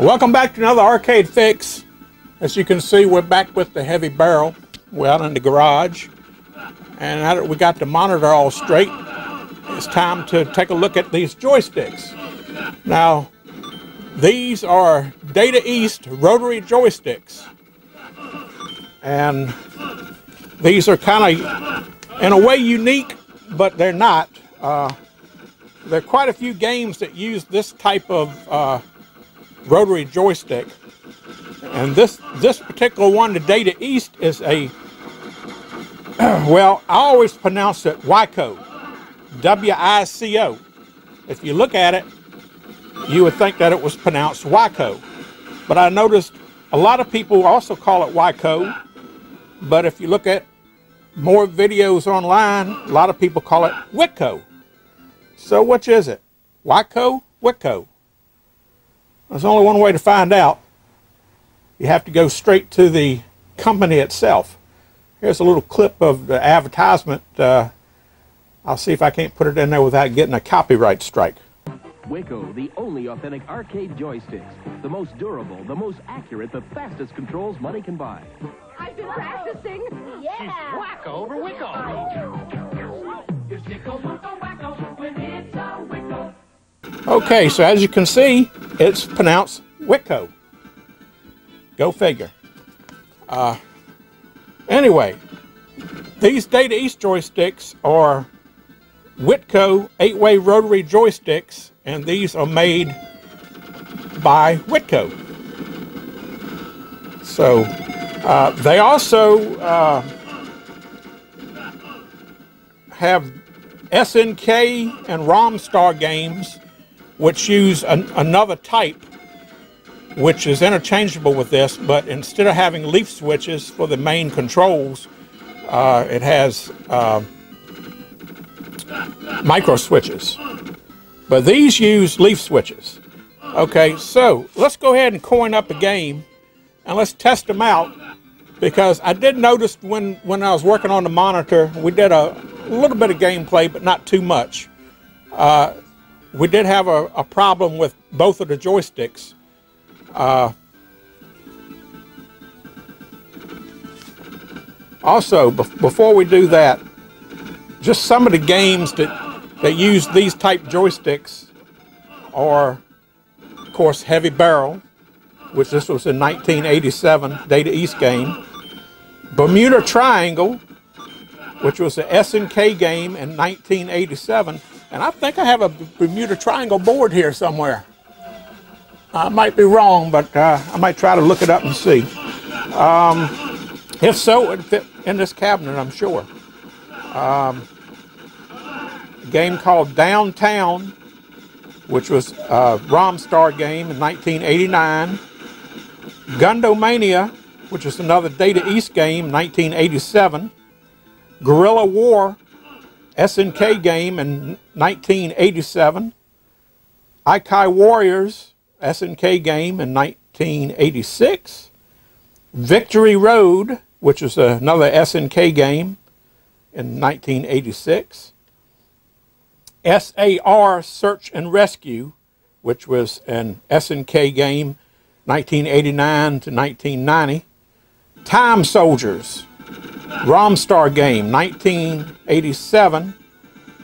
Welcome back to another arcade fix. As you can see, we're back with the heavy barrel. We're out in the garage. And now that we got the monitor all straight, it's time to take a look at these joysticks. Now, these are Data East rotary joysticks. And these are kind of, in a way, unique, but they're not. Uh, there are quite a few games that use this type of uh, rotary joystick. And this, this particular one, the Data East, is a, well, I always pronounce it Wico, W-I-C-O. If you look at it, you would think that it was pronounced Wico. But I noticed a lot of people also call it Wico. But if you look at more videos online, a lot of people call it Wico. So which is it? Wico, Wico? There's only one way to find out. You have to go straight to the company itself. Here's a little clip of the advertisement. Uh, I'll see if I can't put it in there without getting a copyright strike. Wico, the only authentic arcade joysticks. The most durable, the most accurate, the fastest controls money can buy. I've been practicing. Yeah. Wacko over Wicko. Okay, so as you can see, it's pronounced Wico. Go figure. Uh, anyway, these Data East joysticks are Wico 8-way rotary joysticks, and these are made by Wico. So, uh, they also uh, have SNK and ROMstar games which use an, another type which is interchangeable with this, but instead of having leaf switches for the main controls, uh, it has uh, micro switches. But these use leaf switches. Okay, so let's go ahead and coin up a game and let's test them out because I did notice when, when I was working on the monitor, we did a little bit of gameplay, but not too much. Uh, we did have a, a, problem with both of the joysticks. Uh, also, before we do that, just some of the games that, that use these type joysticks are, of course, Heavy Barrel, which this was a 1987 Data East game. Bermuda Triangle, which was an SNK game in 1987. And I think I have a Bermuda Triangle board here somewhere. I might be wrong, but uh, I might try to look it up and see. Um, if so, it would fit in this cabinet, I'm sure. Um, a game called Downtown, which was a ROMstar game in 1989. Gondomania, which is another Data East game, 1987. Guerrilla War, SNK game in 1987. Ikari Warriors, SNK game in 1986. Victory Road, which is another SNK game in 1986. SAR Search and Rescue, which was an SNK game 1989 to 1990. Time Soldiers, ROMstar game, 1987.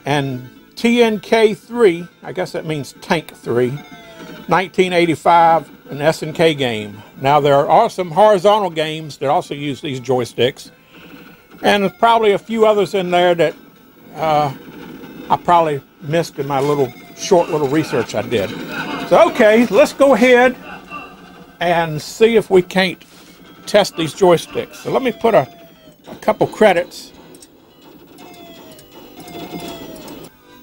And TNK3, I guess that means Tank 3, 1985, an SNK game. Now there are some horizontal games that also use these joysticks. And there's probably a few others in there that uh, I probably missed in my little short little research I did. So okay, let's go ahead and see if we can't test these joysticks. So let me put a, a couple credits.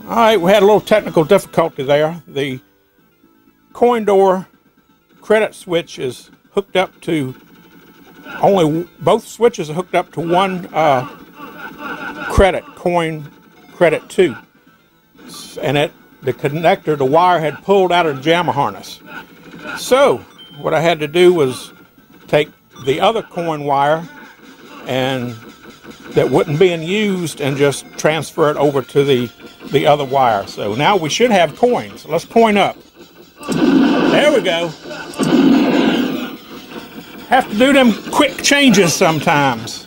All right, we had a little technical difficulty there. The coin door credit switch is hooked up to only both switches are hooked up to one uh, credit coin credit two and it the connector the wire had pulled out of the JAMMA harness so what I had to do was take the other coin wire and that wasn't being used and just transfer it over to the the other wire so now we should have coins let's coin up there we go Have to do them quick changes sometimes.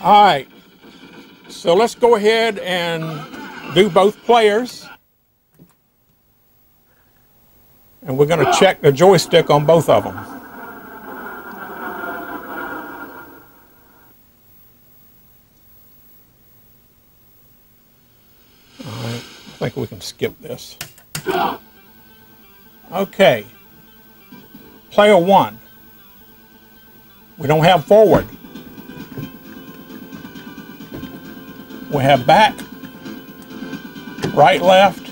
All right. So let's go ahead and do both players. And we're going to check the joystick on both of them. All right. I think we can skip this. Okay. Player one. We don't have forward. We have back, right, left.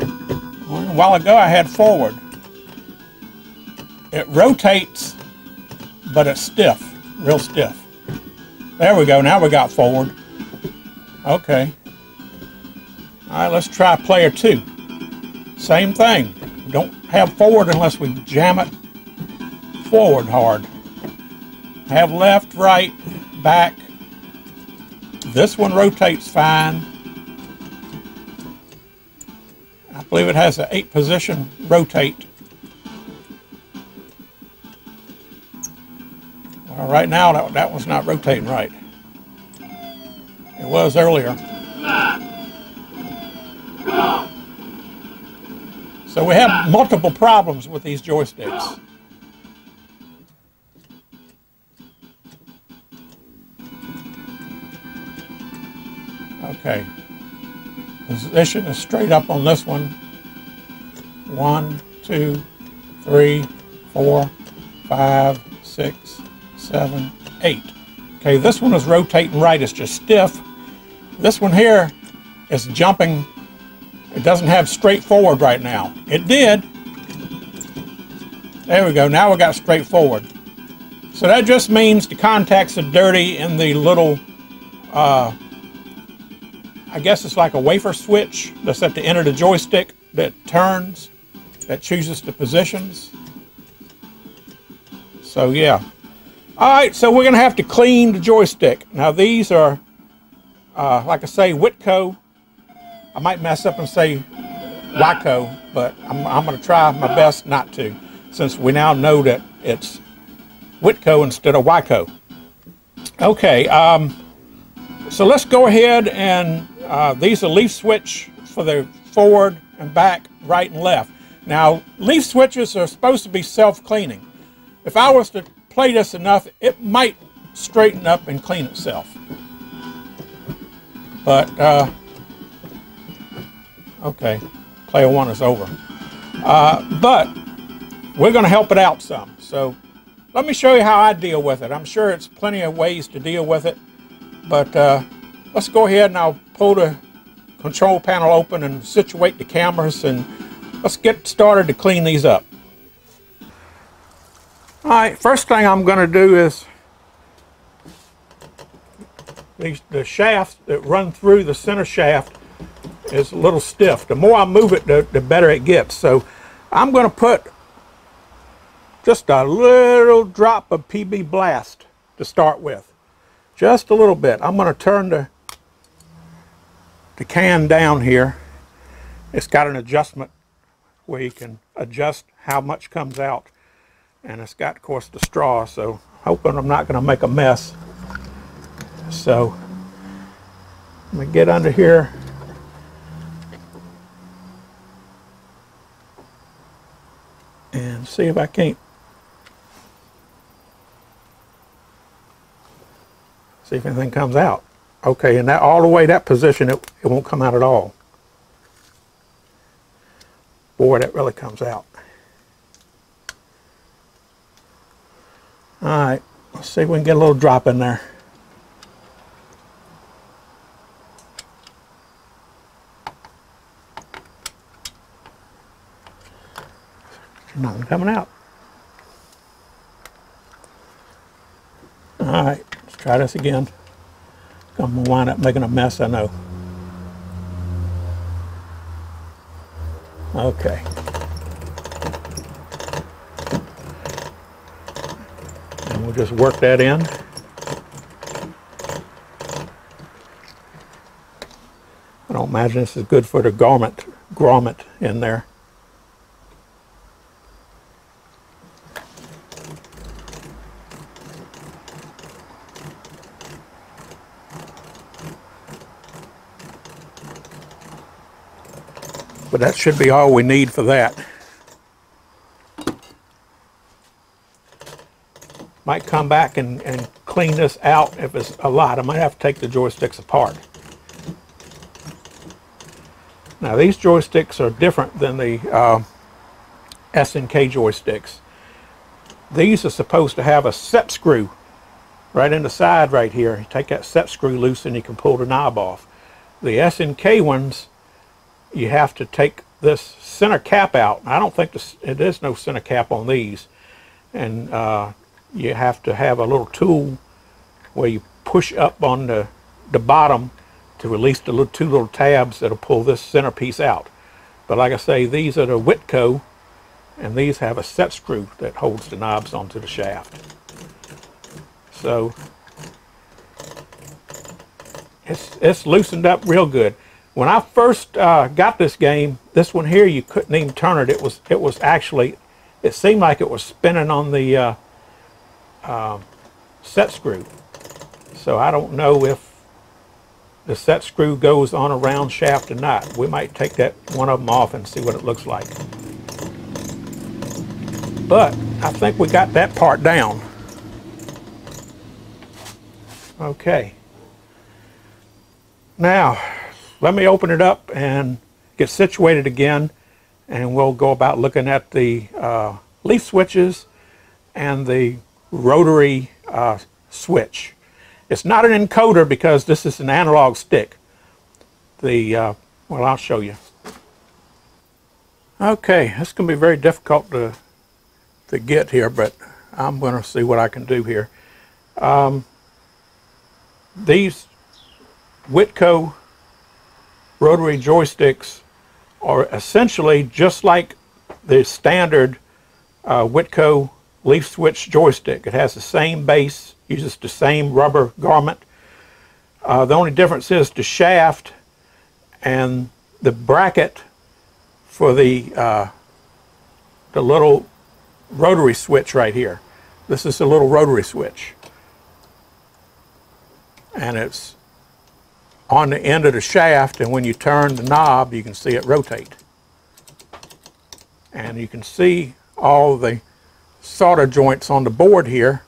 A while ago I had forward. It rotates, but it's stiff, real stiff. There we go, now we got forward. Okay. All right, let's try player two. Same thing. We don't have forward unless we jam it forward hard. Have left, right, back. This one rotates fine. I believe it has an eight position rotate. Well, right now that, that one's not rotating right. It was earlier. So we have multiple problems with these joysticks. Okay. Position is straight up on this one. One, two, three, four, five, six, seven, eight. Okay, this one is rotating right. It's just stiff. This one here is jumping. It doesn't have straight forward right now. It did. There we go. Now we got straight forward. So that just means the contacts are dirty in the little uh, I guess it's like a wafer switch that's at the end of the joystick that turns, that chooses the positions. So yeah. All right, so we're gonna have to clean the joystick. Now these are, uh, like I say, Wico. I might mess up and say Wyco, but I'm, I'm gonna try my best not to, since we now know that it's Wico instead of Wyco. Okay, um, so let's go ahead and uh, these are leaf switch for the forward and back, right and left. Now, leaf switches are supposed to be self-cleaning. If I was to play this enough, it might straighten up and clean itself. But, uh, okay, player one is over. Uh, but we're going to help it out some. So let me show you how I deal with it. I'm sure it's plenty of ways to deal with it. But uh, let's go ahead and I'll pull the control panel open and situate the cameras and let's get started to clean these up. Alright, first thing I'm going to do is these, the shafts that run through the center shaft is a little stiff. The more I move it, the, the better it gets. So I'm going to put just a little drop of PB Blast to start with. Just a little bit. I'm going to turn the, the can down here. It's got an adjustment where you can adjust how much comes out. And it's got, of course, the straw, so hoping I'm not going to make a mess. So, let me get under here. And see if I can't See if anything comes out. Okay, and that all the way that position, it, it won't come out at all. Boy, that really comes out. All right, let's see if we can get a little drop in there. Nothing coming out. All right. Let's try this again. I'm to wind up making a mess, I know. Okay. And we'll just work that in. I don't imagine this is good for the garment, grommet in there. But that should be all we need for that. Might come back and, and clean this out if it's a lot. I might have to take the joysticks apart. Now these joysticks are different than the uh, SNK joysticks. These are supposed to have a set screw right in the side right here. You take that set screw loose and you can pull the knob off. The SNK ones, you have to take this center cap out. I don't think this, is no center cap on these. And uh, you have to have a little tool where you push up on the, the bottom to release the little, two little tabs that'll pull this centerpiece out. But like I say, these are the Wico, and these have a set screw that holds the knobs onto the shaft. So it's, it's loosened up real good. When I first uh, got this game, this one here, you couldn't even turn it. It was, it was actually, it seemed like it was spinning on the uh, uh, set screw. So I don't know if the set screw goes on a round shaft or not. We might take that one of them off and see what it looks like. But I think we got that part down. Okay. Now, let me open it up and get situated again and we'll go about looking at the uh, leaf switches and the rotary uh, switch. It's not an encoder because this is an analog stick. The, uh, well, I'll show you. Okay, it's going to be very difficult to, to get here, but I'm going to see what I can do here. Um, these Wico rotary joysticks are essentially just like the standard uh, Wico leaf switch joystick. It has the same base, uses the same rubber garment. Uh, the only difference is the shaft and the bracket for the uh, the little rotary switch right here. This is a little rotary switch and it's on the end of the shaft and when you turn the knob you can see it rotate. And you can see all the solder joints on the board here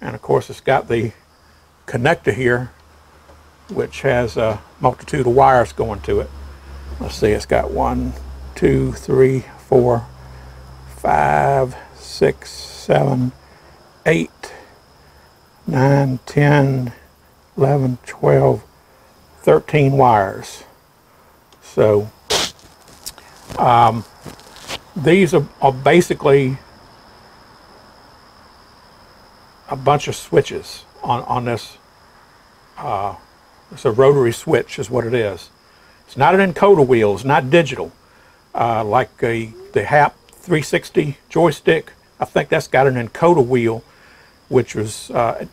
and of course it's got the connector here which has a multitude of wires going to it. Let's see it's got one two three four five six seven eight nine ten 11, 12, 13 wires. So um, these are, are, basically a bunch of switches on, on this. Uh, it's a rotary switch is what it is. It's not an encoder wheel. It's not digital. Uh, like a, the HAP 360 joystick, I think that's got an encoder wheel, which was uh,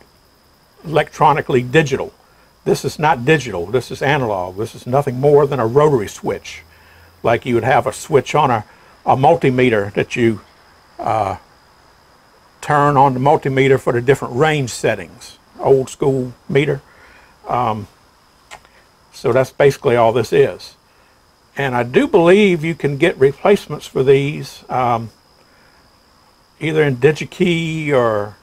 electronically digital. This is not digital, this is analog. This is nothing more than a rotary switch. Like you would have a switch on a, a multimeter that you uh, turn on the multimeter for the different range settings. Old school meter. Um, so that's basically all this is. And I do believe you can get replacements for these um, either in DigiKey or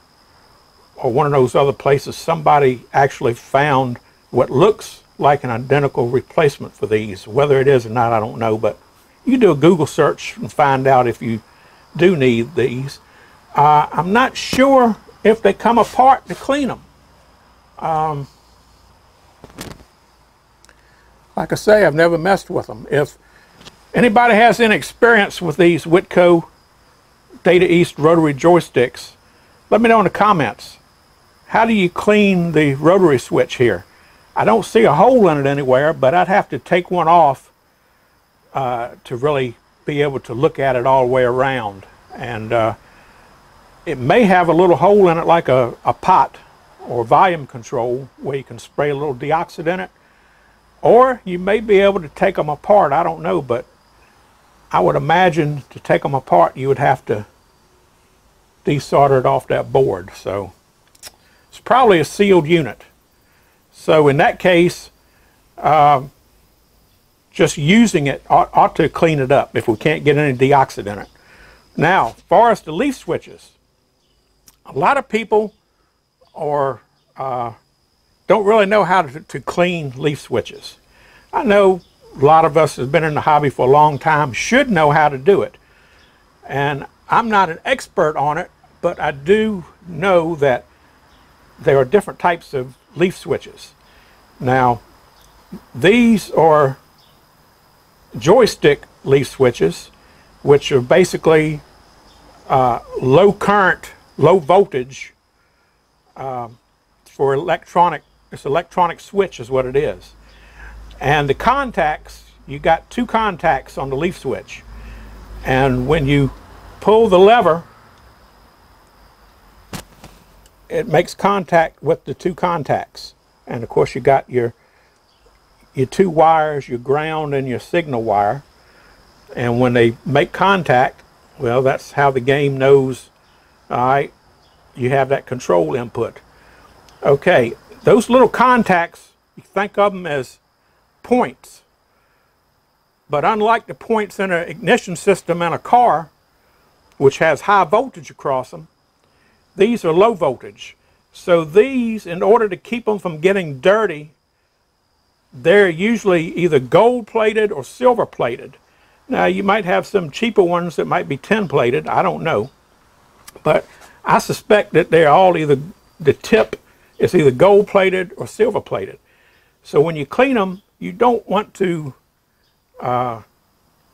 or one of those other places, somebody actually found what looks like an identical replacement for these. Whether it is or not, I don't know, but you do a Google search and find out if you do need these. Uh, I'm not sure if they come apart to clean them. Um, like I say, I've never messed with them. If anybody has any experience with these Wico Data East rotary joysticks, let me know in the comments how do you clean the rotary switch here? I don't see a hole in it anywhere, but I'd have to take one off uh, to really be able to look at it all the way around. And uh, it may have a little hole in it like a, a pot or volume control where you can spray a little deoxit in it. Or you may be able to take them apart, I don't know, but I would imagine to take them apart you would have to desolder it off that board. So it's probably a sealed unit. So in that case, uh, just using it ought, ought to clean it up if we can't get any it. Now, far as the leaf switches, a lot of people are uh, don't really know how to, to clean leaf switches. I know a lot of us have been in the hobby for a long time should know how to do it. And I'm not an expert on it, but I do know that there are different types of leaf switches. Now, these are joystick leaf switches, which are basically uh, low current, low voltage uh, for electronic. It's electronic switch is what it is. And the contacts, you got two contacts on the leaf switch. And when you pull the lever, it makes contact with the two contacts. And of course you got your your two wires, your ground and your signal wire. And when they make contact, well, that's how the game knows, all right, you have that control input. Okay, those little contacts, you think of them as points. But unlike the points in an ignition system in a car, which has high voltage across them, these are low voltage. So these, in order to keep them from getting dirty, they're usually either gold plated or silver plated. Now you might have some cheaper ones that might be tin plated, I don't know. But I suspect that they're all either, the tip is either gold plated or silver plated. So when you clean them, you don't want to uh,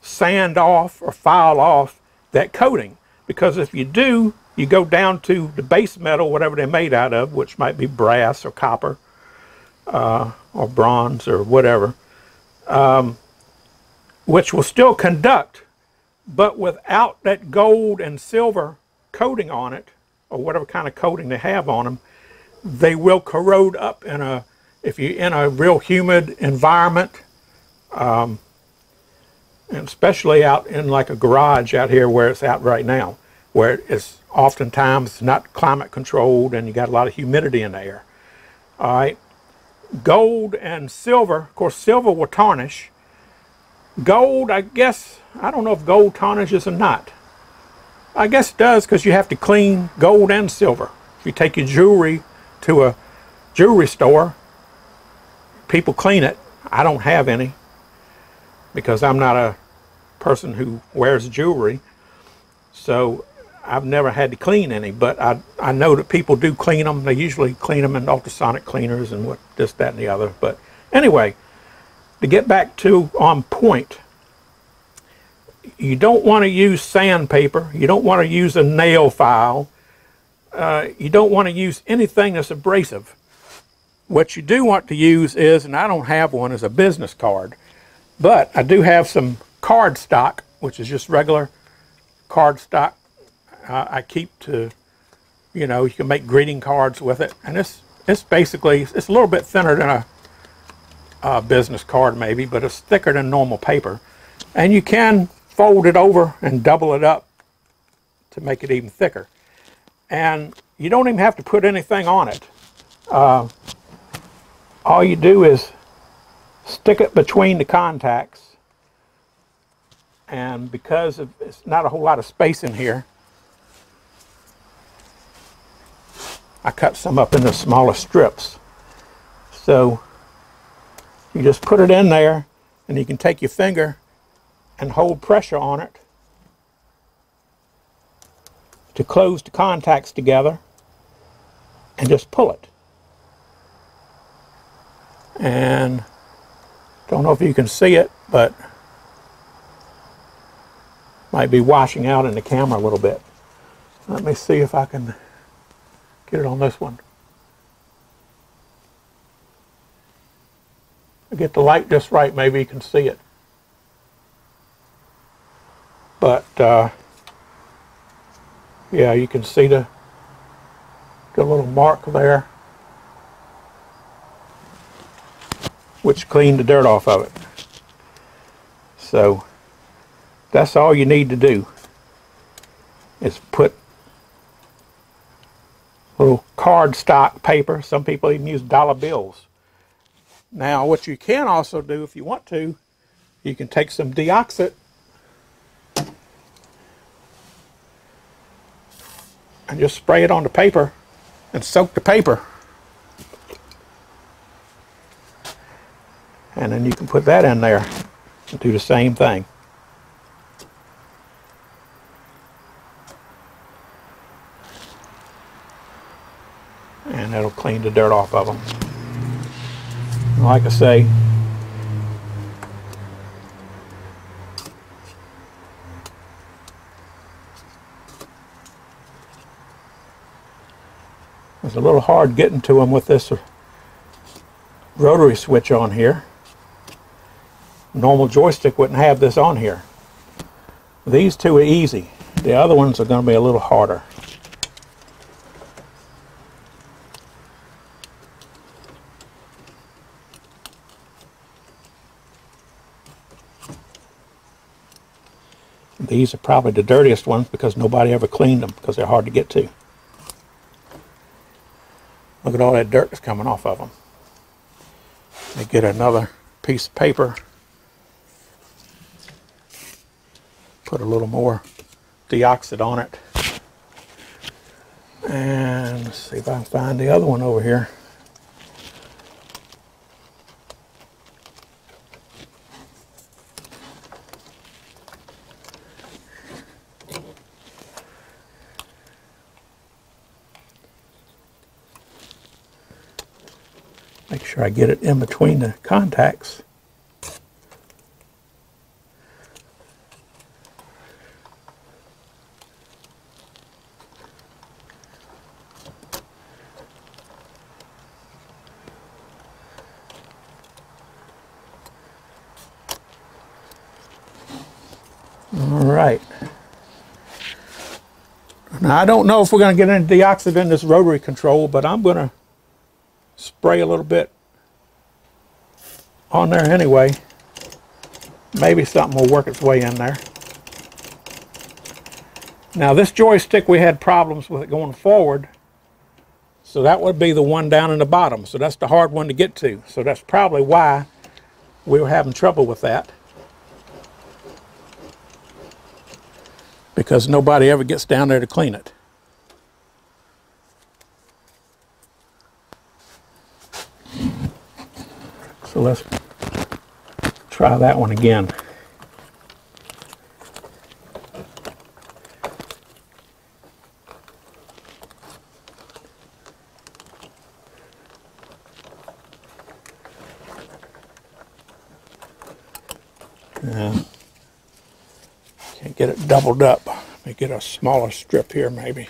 sand off or file off that coating. Because if you do, you go down to the base metal, whatever they're made out of, which might be brass or copper, uh, or bronze or whatever, um, which will still conduct, but without that gold and silver coating on it, or whatever kind of coating they have on them, they will corrode up in a, if you're in a real humid environment, um, and especially out in like a garage out here where it's out right now, where it's oftentimes not climate controlled and you got a lot of humidity in the air. All right, gold and silver. Of course, silver will tarnish. Gold, I guess, I don't know if gold tarnishes or not. I guess it does because you have to clean gold and silver. If you take your jewelry to a jewelry store, people clean it. I don't have any because I'm not a person who wears jewelry. So I've never had to clean any, but I, I know that people do clean them. They usually clean them in ultrasonic cleaners and what this, that, and the other. But anyway, to get back to on point, you don't want to use sandpaper. You don't want to use a nail file. Uh, you don't want to use anything that's abrasive. What you do want to use is, and I don't have one, is a business card. But I do have some card stock, which is just regular card uh, I keep to, you know, you can make greeting cards with it. And it's, it's basically, it's a little bit thinner than a, a business card maybe, but it's thicker than normal paper. And you can fold it over and double it up to make it even thicker. And you don't even have to put anything on it. Uh, all you do is stick it between the contacts and because of, it's not a whole lot of space in here I cut some up into smaller strips. So you just put it in there and you can take your finger and hold pressure on it to close the contacts together and just pull it. And don't know if you can see it, but might be washing out in the camera a little bit. Let me see if I can Get it on this one. Get the light just right, maybe you can see it. But, uh, yeah, you can see the, the little mark there, which cleaned the dirt off of it. So, that's all you need to do is put little cardstock paper. Some people even use dollar bills. Now, what you can also do if you want to, you can take some deoxit and just spray it on the paper and soak the paper. And then you can put that in there and do the same thing. And it'll clean the dirt off of them. Like I say, It's a little hard getting to them with this rotary switch on here. Normal joystick wouldn't have this on here. These two are easy. The other ones are going to be a little harder. These are probably the dirtiest ones because nobody ever cleaned them because they're hard to get to. Look at all that dirt that's coming off of them. They get another piece of paper, put a little more deoxit on it, and see if I can find the other one over here. Make sure I get it in between the contacts. All right. Now I don't know if we're going to get any deoxit in this rotary control, but I'm going to spray a little bit on there anyway. Maybe something will work its way in there. Now this joystick we had problems with it going forward. So that would be the one down in the bottom. So that's the hard one to get to. So that's probably why we were having trouble with that. Because nobody ever gets down there to clean it. So let's try that one again. Can't get it doubled up. Let me get a smaller strip here maybe.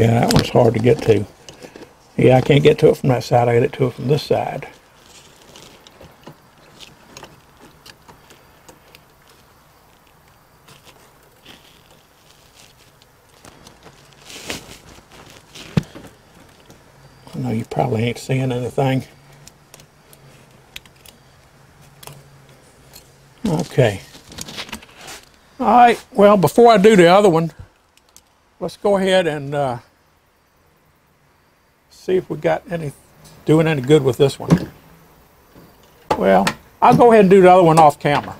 Yeah, that one's hard to get to. Yeah, I can't get to it from that side. I get it to it from this side. I know you probably ain't seeing anything. Okay. All right, well, before I do the other one, let's go ahead and uh, see if we got any doing any good with this one. Well, I'll go ahead and do the other one off camera,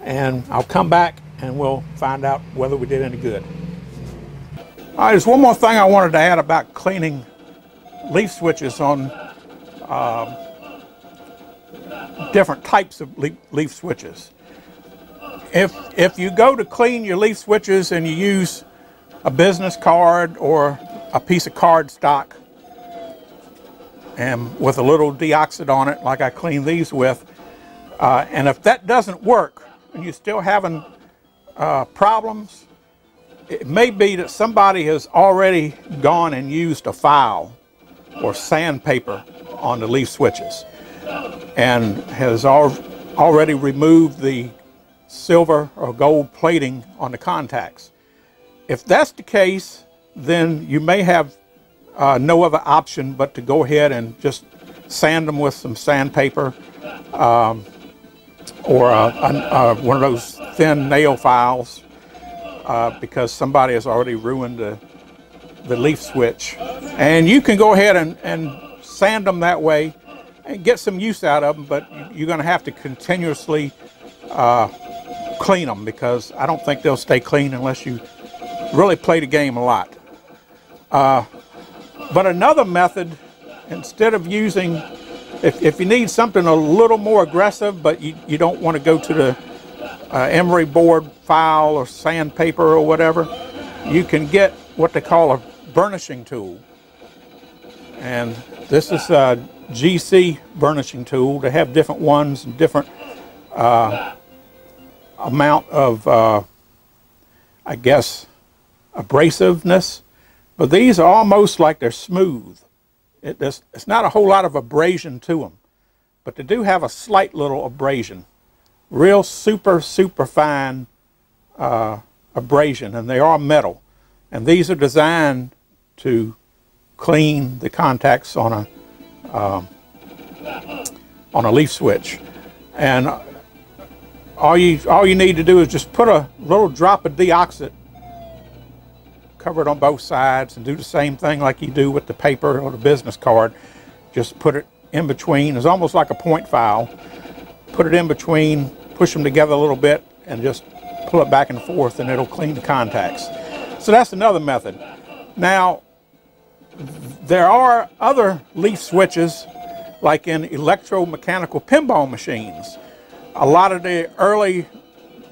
and I'll come back and we'll find out whether we did any good. All right, there's one more thing I wanted to add about cleaning leaf switches on um, different types of leaf, leaf switches. If if you go to clean your leaf switches and you use a business card or a piece of card stock and with a little it like I clean these with. Uh, and if that doesn't work and you're still having uh, problems, it may be that somebody has already gone and used a file or sandpaper on the leaf switches and has al already removed the silver or gold plating on the contacts. If that's the case, then you may have uh, no other option but to go ahead and just sand them with some sandpaper um, or uh, uh, one of those thin nail files uh, because somebody has already ruined the, the leaf switch. And you can go ahead and, and sand them that way and get some use out of them, but you're going to have to continuously clean them because I don't think they'll stay clean unless you really play the game a lot. Uh, but another method, instead of using, if, if you need something a little more aggressive, but you, you don't want to go to the uh, emery board file or sandpaper or whatever, you can get what they call a burnishing tool. And this is a GC burnishing tool. They have different ones and different uh, amount of, uh, I guess, abrasiveness. But these are almost like they're smooth. It, it's not a whole lot of abrasion to them, but they do have a slight little abrasion. Real super, super fine uh, abrasion, and they are metal. And these are designed to clean the contacts on a um, on a leaf switch. And all you all you need to do is just put a little drop of deoxit cover it on both sides and do the same thing like you do with the paper or the business card. Just put it in between. It's almost like a point file. Put it in between push them together a little bit and just pull it back and forth and it'll clean the contacts. So that's another method. Now there are other leaf switches like in electromechanical pinball machines. A lot of the early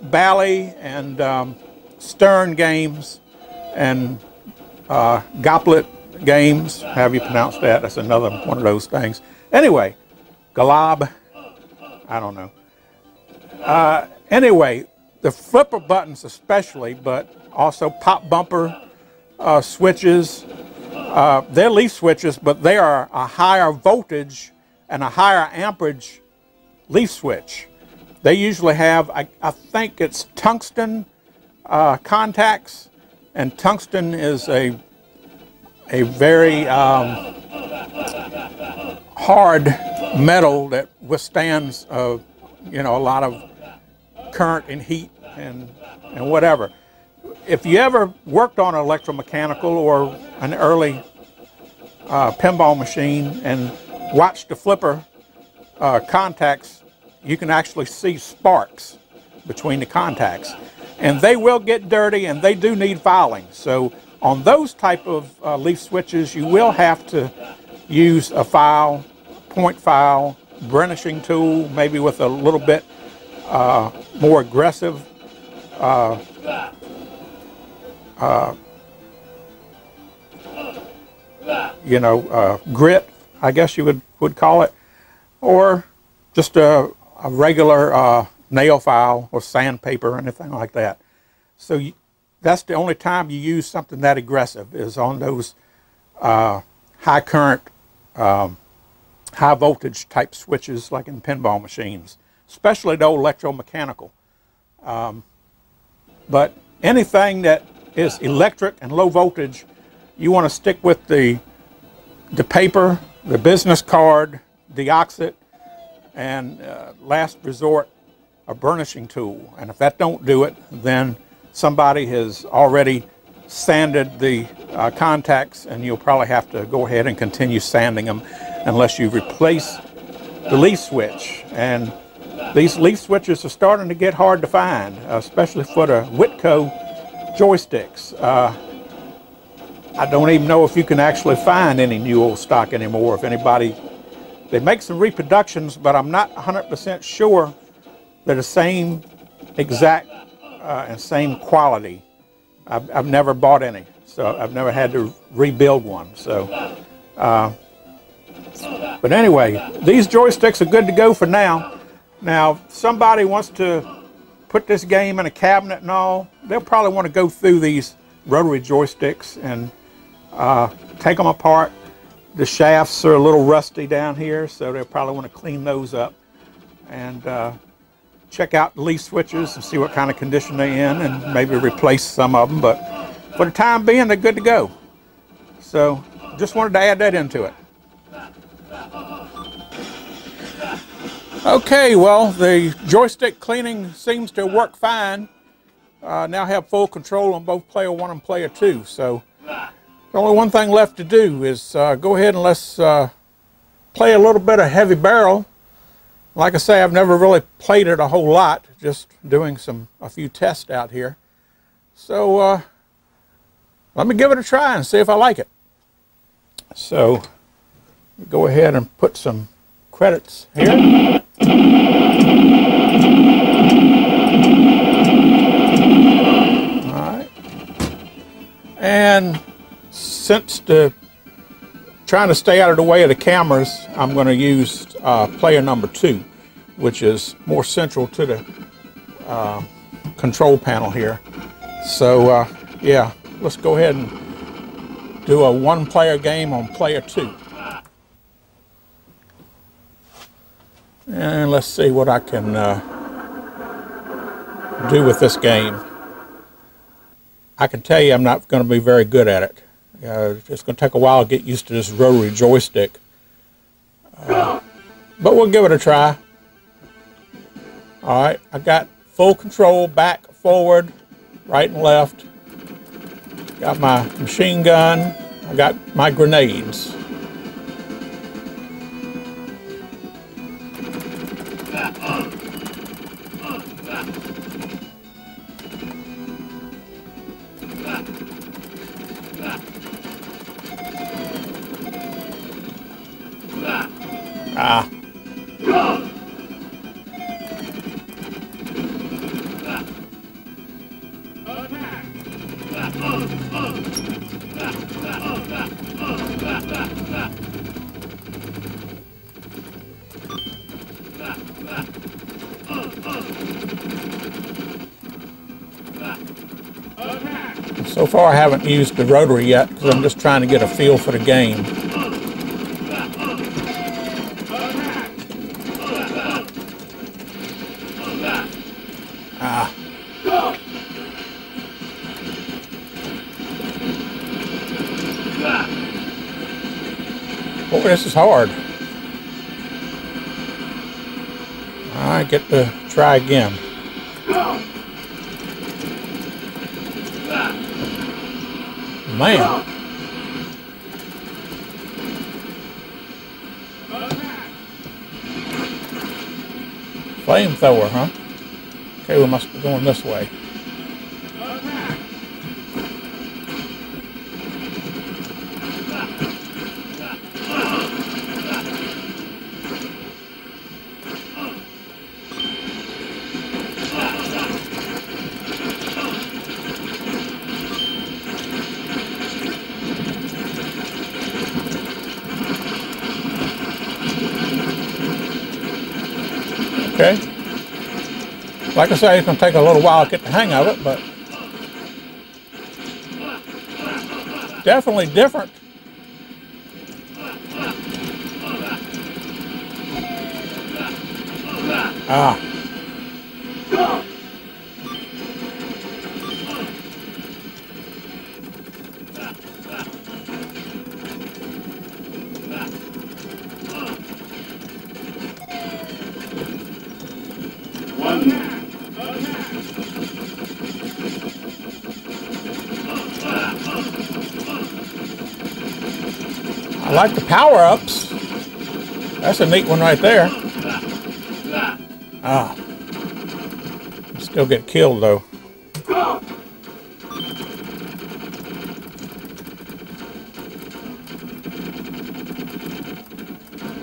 Bally and um, Stern games and uh, Gottlieb games, have you pronounce that? That's another one of those things. Anyway, Galab, I don't know. Uh, anyway, the flipper buttons especially, but also pop bumper uh, switches, uh, they're leaf switches, but they are a higher voltage and a higher amperage leaf switch. They usually have, I, I think it's tungsten uh, contacts, and tungsten is a, a very um, hard metal that withstands, uh, you know, a lot of current and heat and, and whatever. If you ever worked on an electromechanical or an early uh, pinball machine and watched the flipper uh, contacts you can actually see sparks between the contacts. And they will get dirty and they do need filing. So on those type of uh, leaf switches, you will have to use a file, point file, burnishing tool, maybe with a little bit uh, more aggressive uh, uh you know, uh, grit, I guess you would, would call it, or just a, a regular uh, nail file or sandpaper or anything like that. So you, that's the only time you use something that aggressive is on those uh, high current, um, high voltage type switches like in pinball machines, especially the old electromechanical. Um, but anything that is electric and low voltage, you want to stick with the, the paper, the business card, deoxit, and uh, last resort a burnishing tool. And if that don't do it, then somebody has already sanded the uh, contacts and you'll probably have to go ahead and continue sanding them unless you replace the leaf switch. And these leaf switches are starting to get hard to find, especially for the Wico joysticks. Uh, I don't even know if you can actually find any new old stock anymore. If anybody they make some reproductions, but I'm not 100% sure they're the same exact uh, and same quality. I've, I've, never bought any, so I've never had to rebuild one. So, uh, but anyway, these joysticks are good to go for now. Now, if somebody wants to put this game in a cabinet and all, they'll probably want to go through these rotary joysticks and uh, take them apart the shafts are a little rusty down here, so they'll probably want to clean those up and uh, check out the leaf switches and see what kind of condition they're in and maybe replace some of them. But for the time being, they're good to go. So just wanted to add that into it. Okay, well, the joystick cleaning seems to work fine. Uh, now have full control on both player one and player two. So the only one thing left to do is uh, go ahead and let's uh, play a little bit of heavy barrel. Like I say, I've never really played it a whole lot, just doing some a few tests out here. So uh, let me give it a try and see if I like it. So go ahead and put some credits here. Alright. And since the trying to stay out of the way of the cameras, I'm going to use uh, player number two, which is more central to the uh, control panel here. So uh, yeah, let's go ahead and do a one player game on player two. And let's see what I can uh, do with this game. I can tell you I'm not going to be very good at it. Uh, it's going to take a while to get used to this rotary joystick. Uh, but we'll give it a try. All right, I got full control, back, forward, right and left. Got my machine gun. I got my grenades. Far I haven't used the rotary yet because I'm just trying to get a feel for the game. Ah. Boy, this is hard. I get to try again. Man. Flamethrower, huh? Okay, we must be going this way. Okay. Like I say, it's going to take a little while to get the hang of it, but definitely different. Ah. Like the power-ups. That's a neat one right there. Ah. Still get killed though.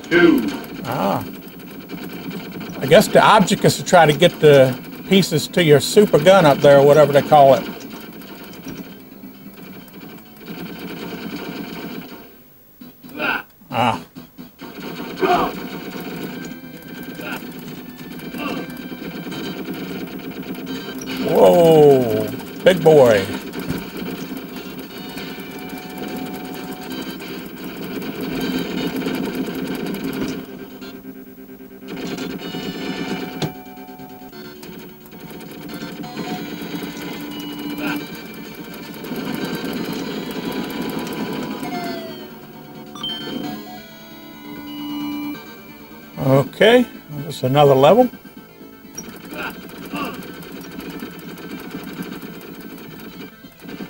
two, Ah. I guess the object is to try to get the pieces to your super gun up there, or whatever they call it. Another level.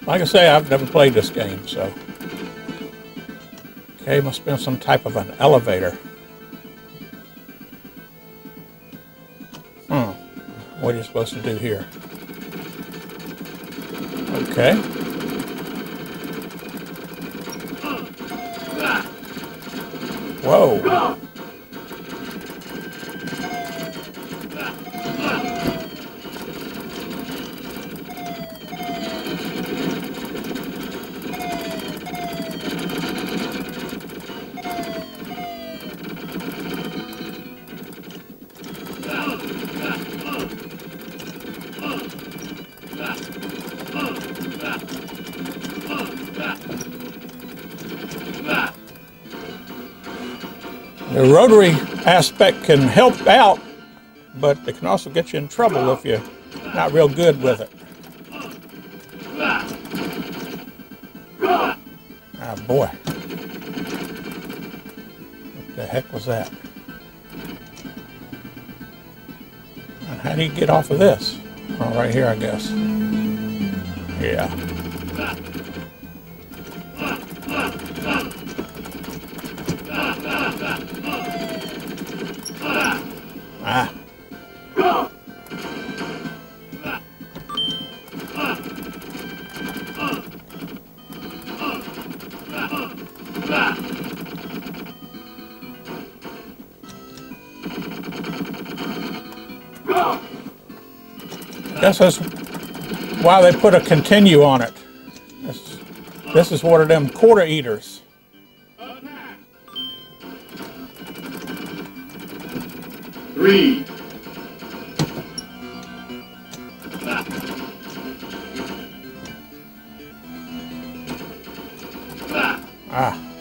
Like I say, I've never played this game, so. Okay, must be some type of an elevator. Hmm. What are you supposed to do here? Okay. Whoa. The rotary aspect can help out, but it can also get you in trouble if you're not real good with it. Ah, boy. What the heck was that? How do you get off of this? Oh, right here, I guess. Yeah. That's why they put a continue on it. This, this is one of them quarter eaters. Three. Ah.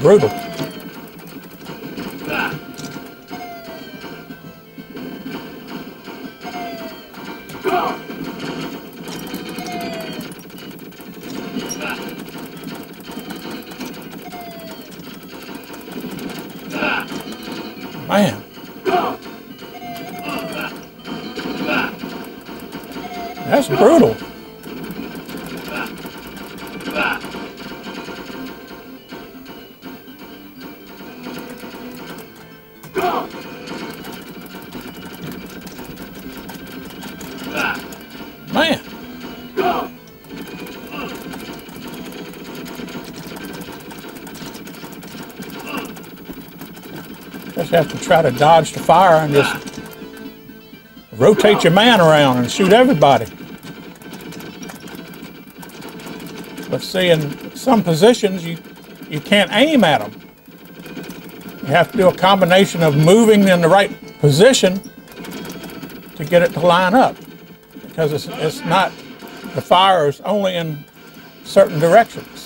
Brutal. Try to dodge the fire and just rotate your man around and shoot everybody. But see, in some positions, you, you can't aim at them. You have to do a combination of moving in the right position to get it to line up because it's, it's not, the fire is only in certain directions.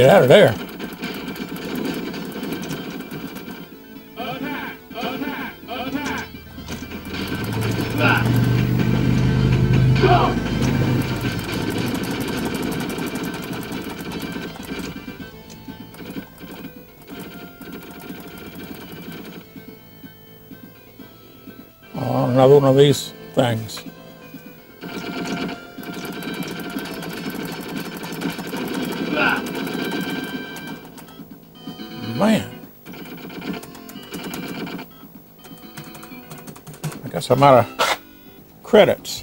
Get out of there. Another one of these things. Of credits.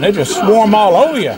They just swarm all over you.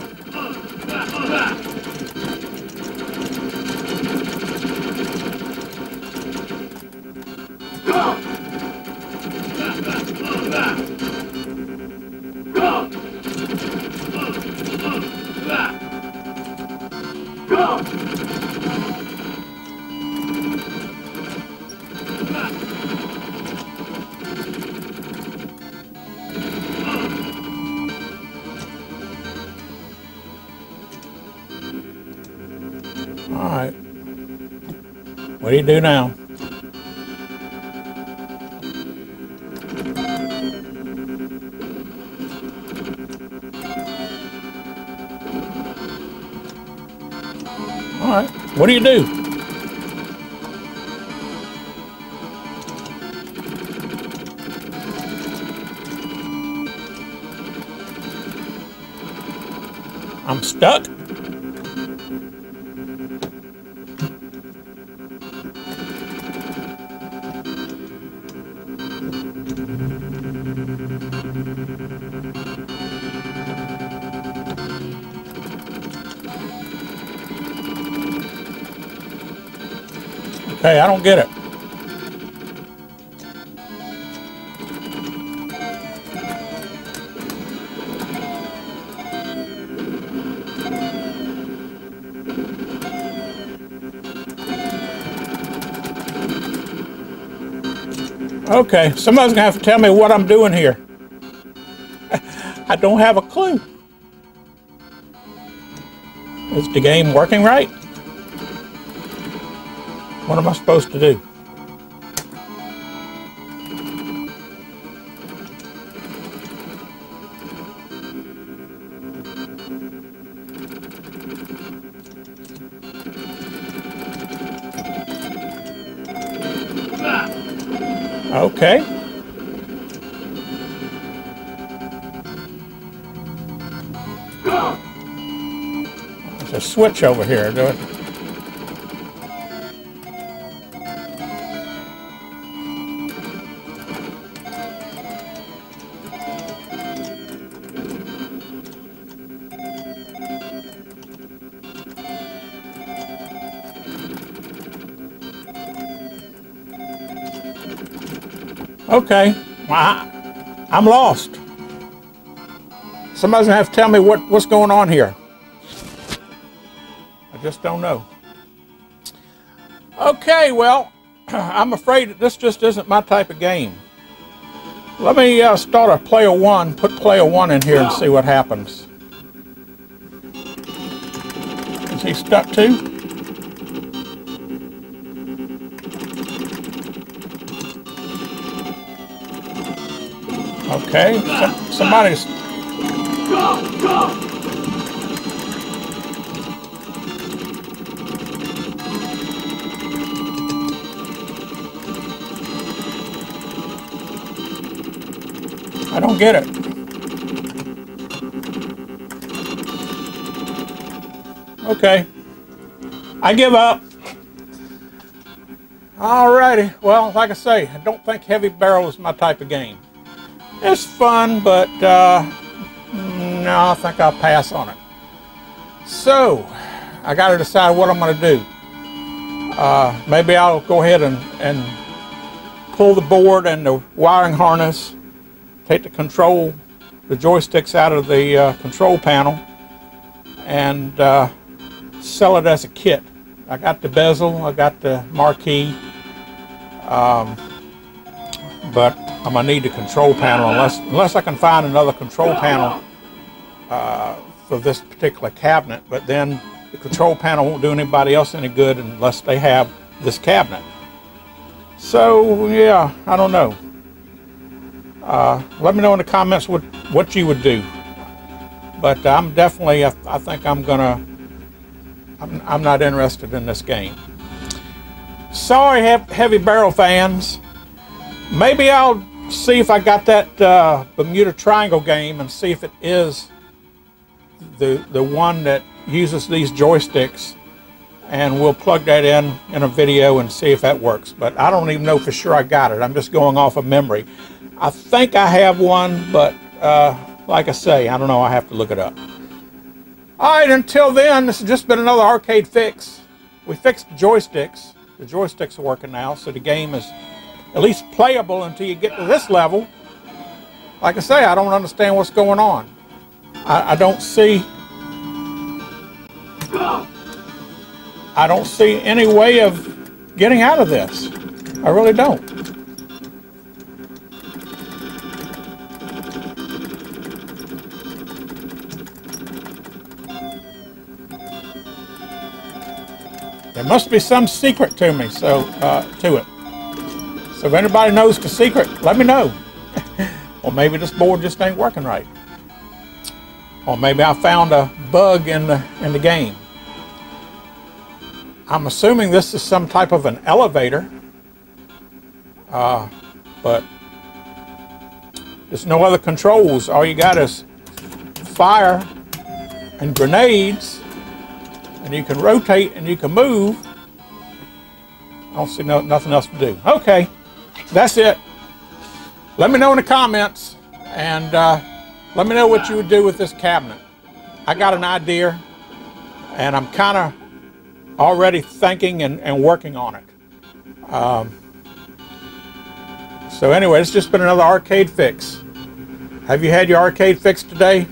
You do now? All right. What do you do? I'm stuck. Okay, I don't get it. Okay, somebody's gonna have to tell me what I'm doing here. I don't have a clue. Is the game working right? What am I supposed to do? Okay. There's a switch over here. Do it. Okay. Well, I, I'm lost. Somebody's gonna have to tell me what, what's going on here. I just don't know. Okay, well, I'm afraid that this just isn't my type of game. Let me uh, start a player one, put player one in here and see what happens. Is he stuck too? Okay, some, somebody's. I don't get it. Okay. I give up. Alrighty. Well, like I say, I don't think heavy barrel is my type of game. It's fun, but uh, no, I think I'll pass on it. So, I got to decide what I'm going to do. Uh, maybe I'll go ahead and, and pull the board and the wiring harness, take the control, the joysticks out of the uh, control panel, and uh, sell it as a kit. I got the bezel, I got the marquee, um, but I'm gonna need the control panel unless unless I can find another control panel uh, for this particular cabinet. But then the control panel won't do anybody else any good unless they have this cabinet. So yeah, I don't know. Uh, let me know in the comments what what you would do. but I'm definitely, I, I think I'm gonna, I'm, I'm not interested in this game. Sorry, heavy barrel fans. Maybe I'll see if I got that uh, Bermuda Triangle game and see if it is the the one that uses these joysticks. And we'll plug that in in a video and see if that works. But I don't even know for sure I got it. I'm just going off of memory. I think I have one but uh, like I say I don't know. I have to look it up. Alright until then this has just been another arcade fix. We fixed the joysticks. The joysticks are working now so the game is at least playable until you get to this level like I say I don't understand what's going on I, I don't see I don't see any way of getting out of this. I really don't. There must be some secret to me, so uh, to it. So if anybody knows the secret, let me know. or maybe this board just ain't working right. Or maybe I found a bug in the in the game. I'm assuming this is some type of an elevator, uh, but there's no other controls. All you got is fire and grenades, and you can rotate and you can move. I don't see no, nothing else to do. Okay, that's it. Let me know in the comments, and uh, let me know what you would do with this cabinet. I got an idea, and I'm kind of already thinking and, and working on it. Um, so anyway, it's just been another arcade fix. Have you had your arcade fix today?